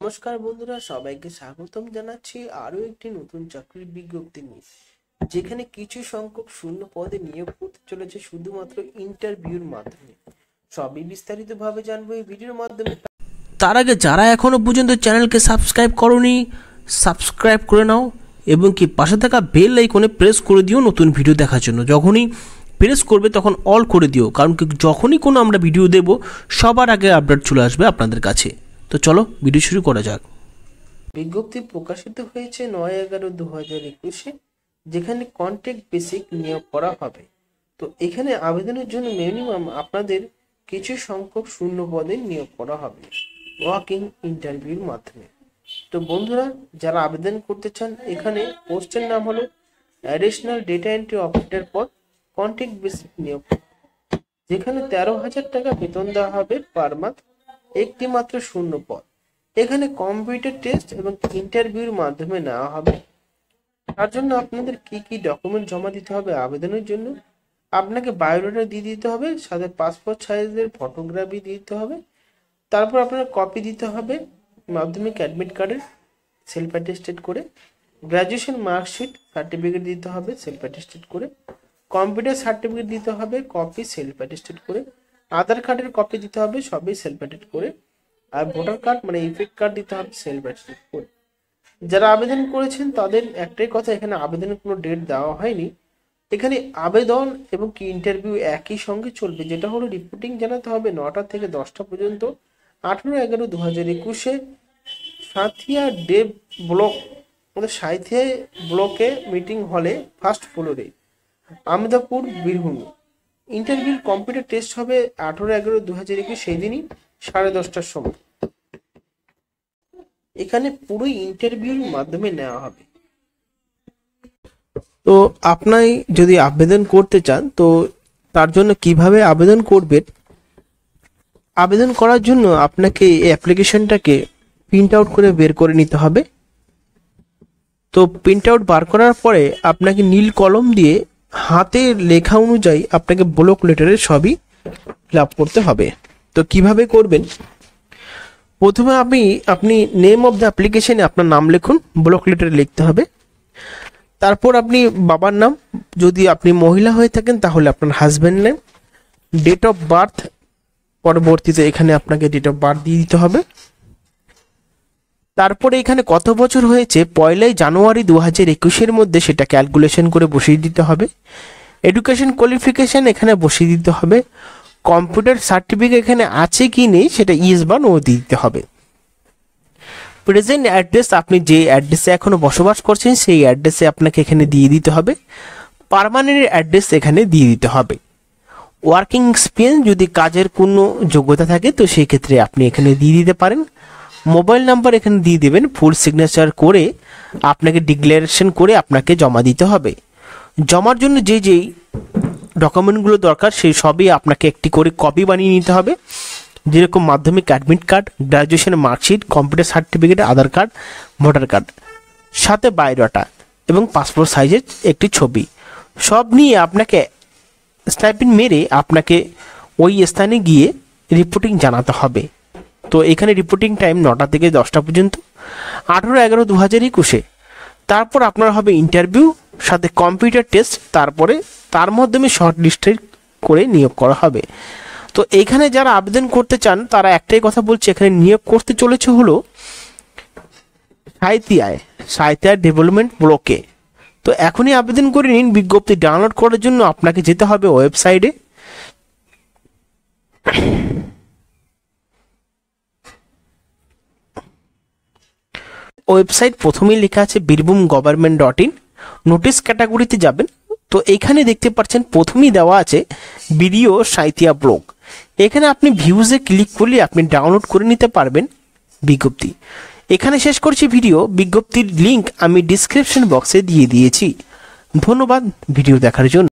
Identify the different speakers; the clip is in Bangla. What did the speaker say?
Speaker 1: নমস্কার বন্ধুরা, সবাইকে স্বাগতম জানাচ্ছি আরও একটি নতুন চাকরির বিজ্ঞপ্তি নিয়ে। যেখানে কিছু সংখ্যক শূন্য পদে নিয়োগ করতে চলেছে শুধুমাত্র ইন্টারভিউর মাধ্যমে। সবই বিস্তারিতভাবে জানব এই ভিডিওর মাধ্যমে।
Speaker 2: তার আগে যারা এখনও পর্যন্ত চ্যানেলকে সাবস্ক্রাইব করনি, সাবস্ক্রাইব করে নাও এবং কি পাশে থাকা বেল আইকনে প্রেস করে দিও নতুন ভিডিও দেখার জন্য। যখনই প্রেস করবে তখন অল করে দিও, কারণ যখনই কোনো আমরা ভিডিও দেব, সবার আগে আপডেট চলে আসবে আপনাদের কাছে। তো চলো ভিডিও শুরু করা যাক।
Speaker 1: বিজ্ঞপ্তি প্রকাশিত হয়েছে নয় এগারো দু হাজার একুশে, যেখানে কন্ট্যাক্ট বেসিক নিয়োগ করা হবে। তো এখানে আবেদনের জন্য মিনিমাম আপনাদের কিছু সংখ্যক শূন্য পদে নিয়োগ করা হবে ওয়াকিং ইন্টারভিউর মাধ্যমে। তো বন্ধুরা, যারা আবেদন করতে চান, এখানে পোস্টের নাম হলো অ্যাডিশনাল ডেটা এন্ট্রি অপারেটর পদ কন্ট্যাক্ট বেসিক নিয়োগ। যেখানে তেরো হাজার টাকা বেতন দেওয়া হবে পার মান্থ একটি মাত্র শূন্য পদ। এখানে কম্পিউটার টেস্ট এবং ইন্টারভিউর মাধ্যমে নেওয়া হবে। তার জন্য আপনাদের কি কি ডকুমেন্ট জমা দিতে হবে আবেদনের জন্য? আপনাকে বায়োডাটা দিয়ে দিতে হবে, সাথে পাসপোর্ট সাইজের ফটোগ্রাফি দিতে হবে। তারপর আপনার কপি দিতে হবে মাধ্যমিক অ্যাডমিট কার্ডের সেলফ অ্যাটেস্টেড করে। গ্র্যাজুয়েশন মার্কশিট সার্টিফিকেট দিতে হবে সেলফ অ্যাটেস্টেড করে। কম্পিউটার সার্টিফিকেট দিতে হবে কপি সেলফ অ্যাটেস্টেড করে। আধার কার্ডের কপি দিতে হবে, সবই সেলফ অ্যাটেস্ট করে। আর ভোটার কার্ড মানে ইফেক্ট কার্ড দিতে হবে সেলফ অ্যাটেস্টেড করে। যারা আবেদন করেছেন, তাদের একটাই কথা, এখানে আবেদনের কোনো ডেট দেওয়া হয়নি। এখানে আবেদন এবং কি ইন্টারভিউ একই সঙ্গে চলবে, যেটা হলো রিপোর্টিং জানাতে হবে নটা থেকে দশটা পর্যন্ত। আঠেরো এগারো দু হাজার একুশে সাথিয়া ডে ব্লক, আমাদের সাঁথিয়া ব্লকে মিটিং হলে ফার্স্ট ফ্লোরে আমদাপুর বীরভূমে। ইন্টারভিউ কম্পিউটার টেস্ট হবে আঠেরো এগারো দু হাজার একুশ সেই দিনই, সাড়ে দশটার সময়। এখানে পুরোই ইন্টারভিউর মাধ্যমে নেওয়া হবে। তো আপনি যদি আবেদন করতে চান, তো তার জন্য কীভাবে আবেদন করবেন? আবেদন করার জন্য আপনাকে এই অ্যাপ্লিকেশনটাকে প্রিন্ট আউট করে বের করে নিতে হবে। তো প্রিন্ট আউট বার করার পরে আপনাকে নীল কলম দিয়ে হাতের লেখা অনুযায়ী আপনাকে ব্লক লেটারে সবই আপ করতে হবে। তো কীভাবে করবেন? প্রথমে আপনি আপনি নেম অফ দ্য অ্যাপ্লিকেশনে আপনার নাম লিখুন ব্লক লেটারে লিখতে হবে। তারপর আপনি বাবার নাম, যদি আপনি মহিলা হয়ে থাকেন তাহলে আপনার husband name date of birth পরবর্তীতে এখানে আপনাকে ডেট অফ বার্থ দিয়ে দিতে হবে। তারপরে এখানে কত বছর হয়েছে? পয়লাই জানুয়ারি দু হাজার একুশের মধ্যে সেটা ক্যালকুলেশন করে বসিয়ে দিতে হবে। এডুকেশন কোয়ালিফিকেশান এখানে বসিয়ে দিতে হবে। কম্পিউটার সার্টিফিকেট এখানে আছে কি নেই সেটা ইয়েস বা নো দিতে হবে। প্রেজেন্ট অ্যাড্রেস আপনি যে অ্যাড্রেসে এখনও বসবাস করছেন সেই অ্যাড্রেসে আপনাকে এখানে দিয়ে দিতে হবে। পারমানেন্ট অ্যাড্রেস এখানে দিয়ে দিতে হবে। ওয়ার্কিং এক্সপিরিয়েন্স যদি কাজের কোনো যোগ্যতা থাকে তো সেই ক্ষেত্রে আপনি এখানে দিয়ে দিতে পারেন। মোবাইল নাম্বার এখানে দিয়ে দেবেন ফুল সিগনেচার করে আপনাকে ডিক্লারেশন করে আপনাকে জমা দিতে হবে। জমার জন্য যে যেই ডকুমেন্টগুলো দরকার, সেই সবই আপনাকে একটি করে কপি বানিয়ে নিতে হবে। যেরকম মাধ্যমিক admit card graduation marksheet computer certificate Aadhaar card voter card সাথে বায়োডাটা এবং পাসপোর্ট সাইজের একটি ছবি। সব নিয়ে আপনাকে স্টাইপিন মেরে আপনাকে ওই স্থানে গিয়ে রিপোর্টিং জানাতে হবে। তো এখানে রিপোর্টিং টাইম নটা থেকে দশটা পর্যন্ত। আঠেরো এগারো দু হাজার একুশে। তারপর আপনার হবে ইন্টারভিউ সাথে কম্পিউটার টেস্ট তারপরে তার মাধ্যমে শর্ট লিস্টেড করে নিয়োগ করা হবে। তো এখানে যারা আবেদন করতে চান, তারা একটাই কথা বলছে, এখানে নিয়োগ করতে চলেছে হলো সাহিত্যায় সাহিত্যায় ডেভেলপমেন্ট ব্লকে তো এখনই আবেদন করে নিন, বিজ্ঞপ্তি ডাউনলোড করার জন্য আপনাকে যেতে হবে ওয়েবসাইটে ওয়েবসাইট প্রথমেই লেখা আছে Birbhum government dot in. Notice ক্যাটাগরিতে যাবেন। তো এখানে দেখতে পাচ্ছেন, প্রথমেই দেওয়া আছে ভিডিও সাইতিয়া ব্লগ। এখানে আপনি ভিউজে ক্লিক করলে আপনি ডাউনলোড করে নিতে পারবেন বিজ্ঞপ্তি। এখানে শেষ করছি ভিডিও। বিজ্ঞপ্তির লিংক আমি ডিসক্রিপশন বক্সে দিয়ে দিয়েছি। ধন্যবাদ ভিডিও দেখার জন্য।